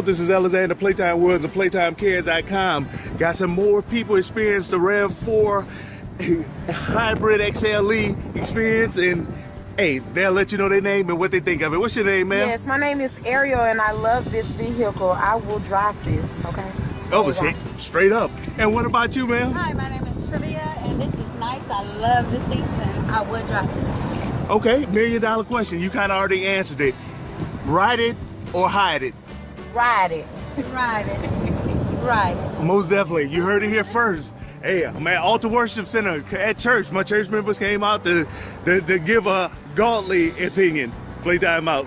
This is Alexander Playtime Worlds and PlaytimeCares.com. Got some more people experience the RAV4 hybrid XLE experience and hey, they'll let you know their name and what they think of it. What's your name, ma'am? Yes, my name is Ariel and I love this vehicle. I will drive this, okay? Oh, see, straight up. And what about you, ma'am? Hi, my name is Trivia and this is nice. I love this thing and I would drive this. Okay, million dollar question. You kind of already answered it. Ride it or hide it? Ride it. Ride it. Ride it. Most definitely. You heard it here first. Hey, I'm at Altar Worship Center at church. My church members came out to, to, to give a godly opinion. Playtime out.